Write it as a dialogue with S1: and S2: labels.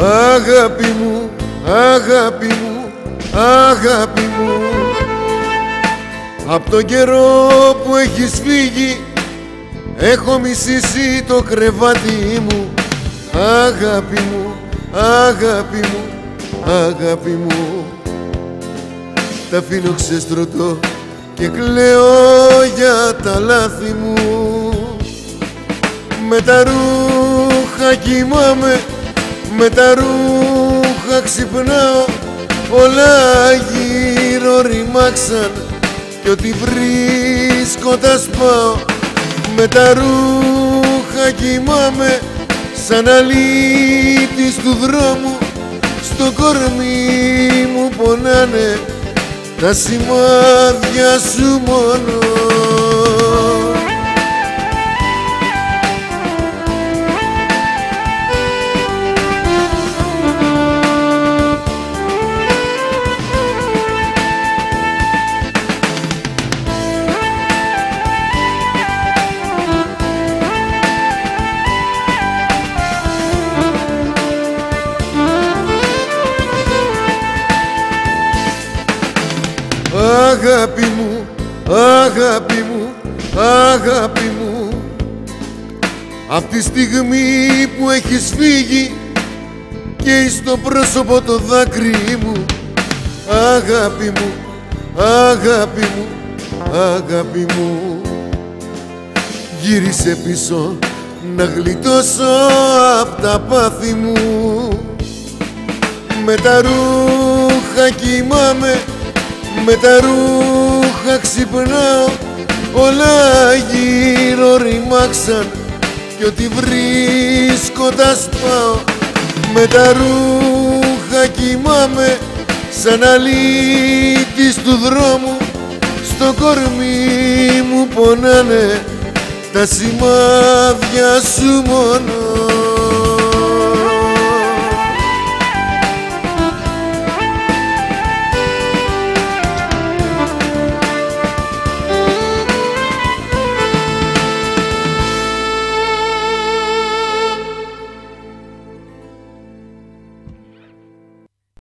S1: Αγάπη μου, αγάπη μου, αγάπη μου. Απ' τον καιρό που έχεις φύγει Έχω μισήσει το κρεβάτι μου. Αγάπη μου, αγάπη μου, αγάπη μου. Τα αφήνω ξεστρωτώ και κλαίω για τα λάθη μου. Με τα ρούχα κοιμάμαι, με τα ρούχα ξυπνάω Όλα γύρω ρημάξαν κι ό,τι βρίσκω τα σπάω. Με τα ρούχα κοιμάμαι σαν αλήτης του δρόμου. Στο κορμί μου πονάνε τα σημάδια σου μόνο Αγάπη μου, αγάπη μου, αγάπη μου. Απ' τη στιγμή που έχεις φύγει και στο πρόσωπο το δάκρυ μου. Αγάπη μου, αγάπη μου, αγάπη μου. Γύρισε πίσω να γλιτώσω απ' τα πάθη μου. Με τα ρούχα κοιμάμαι με τα ρούχα ξυπνάω όλα γύρω ρημάξαν κι ό,τι βρίσκω τα σπάω. Με τα ρούχα κοιμάμαι σαν αλήτης του δρόμου. Στο κορμί μου πονάνε τα σημάδια σου μόνο